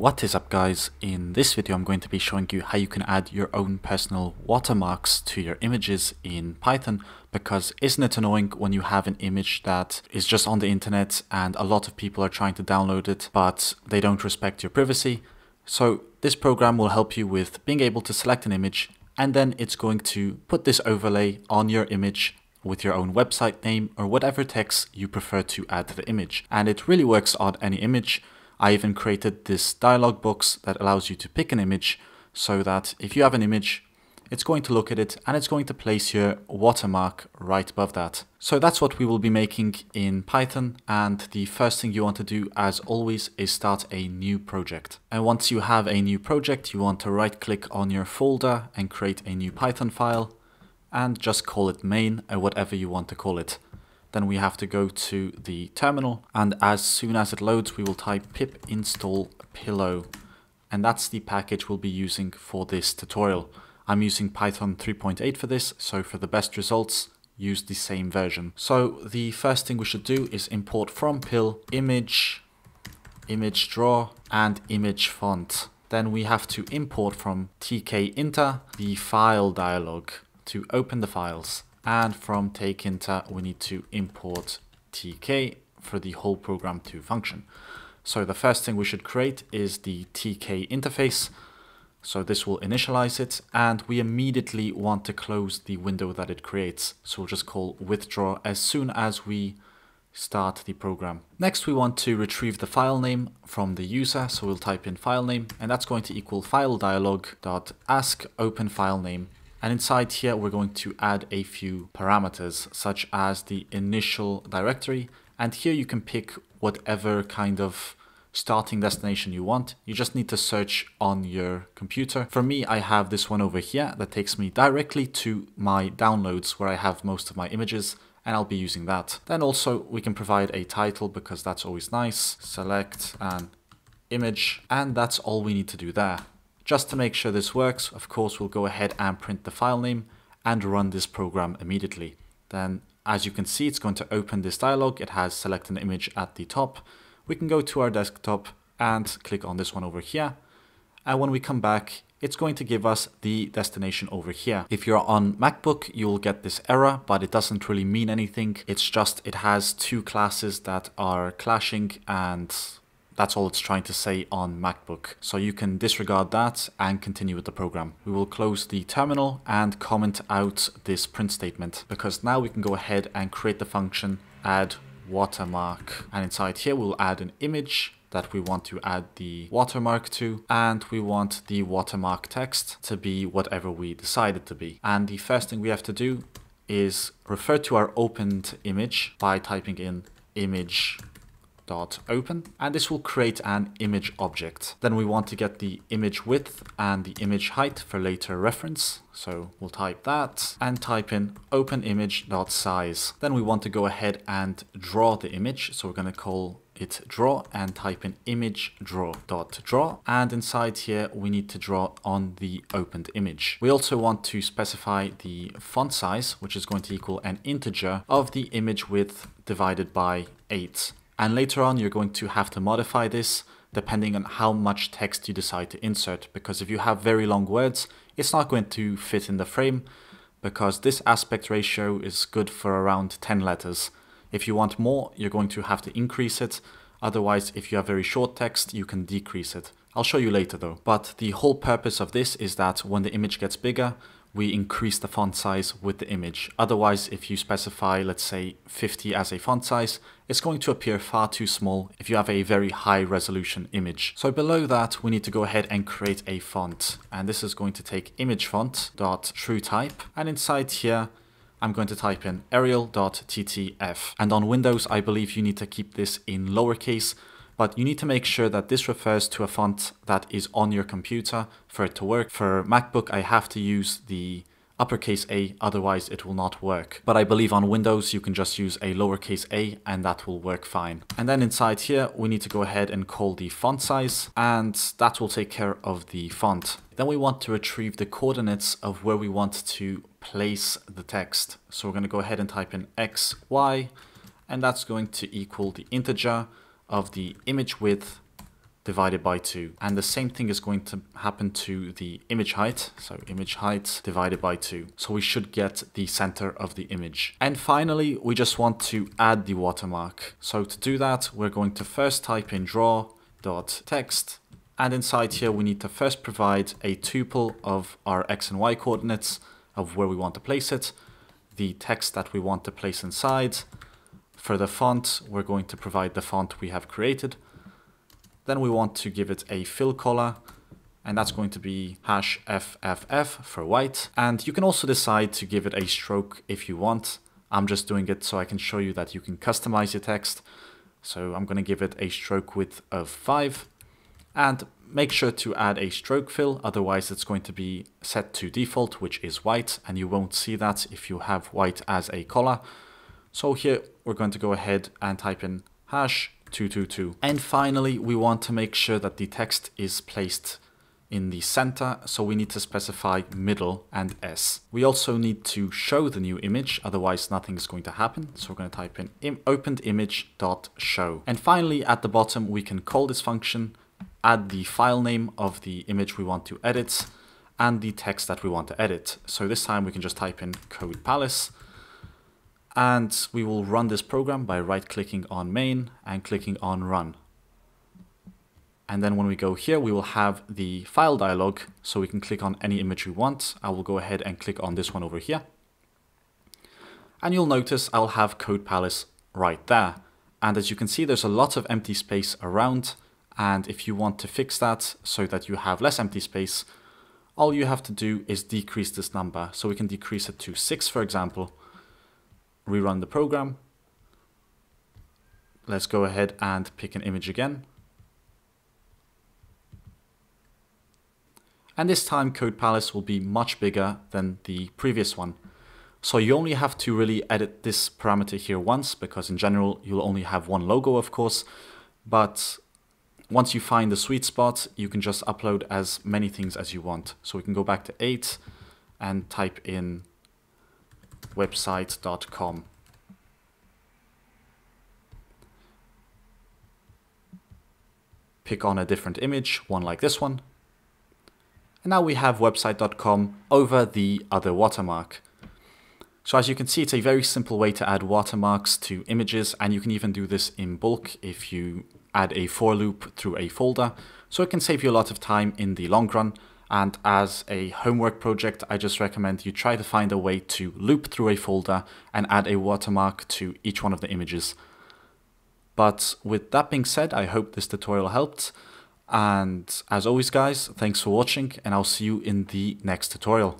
What is up guys? In this video I'm going to be showing you how you can add your own personal watermarks to your images in Python because isn't it annoying when you have an image that is just on the internet and a lot of people are trying to download it but they don't respect your privacy. So this program will help you with being able to select an image and then it's going to put this overlay on your image with your own website name or whatever text you prefer to add to the image. And it really works on any image. I even created this dialog box that allows you to pick an image so that if you have an image, it's going to look at it and it's going to place your watermark right above that. So that's what we will be making in Python and the first thing you want to do as always is start a new project. And once you have a new project, you want to right click on your folder and create a new Python file and just call it main or whatever you want to call it then we have to go to the terminal and as soon as it loads we will type pip install pillow and that's the package we'll be using for this tutorial. I'm using Python 3.8 for this so for the best results use the same version. So the first thing we should do is import from pil image, image draw and image font. Then we have to import from tkinter the file dialog to open the files and from tkinter we need to import tk for the whole program to function. So the first thing we should create is the tk interface. So this will initialize it and we immediately want to close the window that it creates. So we'll just call withdraw as soon as we start the program. Next we want to retrieve the file name from the user. So we'll type in file name and that's going to equal file dialog dot ask open file name and inside here, we're going to add a few parameters, such as the initial directory. And here you can pick whatever kind of starting destination you want. You just need to search on your computer. For me, I have this one over here that takes me directly to my downloads where I have most of my images and I'll be using that. Then also we can provide a title because that's always nice. Select an image and that's all we need to do there. Just to make sure this works, of course, we'll go ahead and print the file name and run this program immediately. Then, as you can see, it's going to open this dialog. It has select an image at the top. We can go to our desktop and click on this one over here. And when we come back, it's going to give us the destination over here. If you're on MacBook, you'll get this error, but it doesn't really mean anything. It's just it has two classes that are clashing and that's all it's trying to say on MacBook. So you can disregard that and continue with the program. We will close the terminal and comment out this print statement because now we can go ahead and create the function add watermark. And inside here we'll add an image that we want to add the watermark to and we want the watermark text to be whatever we decide it to be. And the first thing we have to do is refer to our opened image by typing in image open and this will create an image object. Then we want to get the image width and the image height for later reference. So we'll type that and type in open image.size. Then we want to go ahead and draw the image. So we're going to call it draw and type in image draw dot draw and inside here we need to draw on the opened image. We also want to specify the font size which is going to equal an integer of the image width divided by 8 and later on, you're going to have to modify this depending on how much text you decide to insert. Because if you have very long words, it's not going to fit in the frame because this aspect ratio is good for around 10 letters. If you want more, you're going to have to increase it. Otherwise, if you have very short text, you can decrease it. I'll show you later though. But the whole purpose of this is that when the image gets bigger, we increase the font size with the image. Otherwise, if you specify, let's say 50 as a font size, it's going to appear far too small if you have a very high resolution image. So below that, we need to go ahead and create a font. And this is going to take image font dot true type. And inside here, I'm going to type in arial.ttf. And on Windows, I believe you need to keep this in lowercase but you need to make sure that this refers to a font that is on your computer for it to work. For MacBook, I have to use the uppercase A, otherwise it will not work. But I believe on Windows you can just use a lowercase a and that will work fine. And then inside here we need to go ahead and call the font size and that will take care of the font. Then we want to retrieve the coordinates of where we want to place the text. So we're going to go ahead and type in x, y, and that's going to equal the integer of the image width divided by 2. And the same thing is going to happen to the image height. So image height divided by 2. So we should get the center of the image. And finally, we just want to add the watermark. So to do that, we're going to first type in draw.text. And inside here, we need to first provide a tuple of our x and y coordinates of where we want to place it, the text that we want to place inside. For the font, we're going to provide the font we have created. Then we want to give it a fill color and that's going to be hash FFF for white. And you can also decide to give it a stroke if you want. I'm just doing it so I can show you that you can customize your text. So I'm going to give it a stroke width of 5 and make sure to add a stroke fill otherwise it's going to be set to default which is white and you won't see that if you have white as a color. So here we're going to go ahead and type in hash 222. And finally, we want to make sure that the text is placed in the center, so we need to specify middle and S. We also need to show the new image, otherwise nothing is going to happen. So we're going to type in Im opened image dot show. And finally, at the bottom, we can call this function, add the file name of the image we want to edit, and the text that we want to edit. So this time we can just type in code palace and we will run this program by right clicking on main and clicking on run. And then when we go here, we will have the file dialog so we can click on any image we want. I will go ahead and click on this one over here. And you'll notice I'll have Code Palace right there. And as you can see, there's a lot of empty space around. And if you want to fix that so that you have less empty space, all you have to do is decrease this number. So we can decrease it to six, for example, rerun the program. Let's go ahead and pick an image again. And this time Code Palace will be much bigger than the previous one. So you only have to really edit this parameter here once because in general you'll only have one logo of course. But once you find the sweet spot, you can just upload as many things as you want. So we can go back to 8 and type in website.com. Pick on a different image, one like this one. And now we have website.com over the other watermark. So as you can see, it's a very simple way to add watermarks to images, and you can even do this in bulk if you add a for loop through a folder. So it can save you a lot of time in the long run, and as a homework project, I just recommend you try to find a way to loop through a folder and add a watermark to each one of the images. But with that being said, I hope this tutorial helped. And as always guys, thanks for watching and I'll see you in the next tutorial.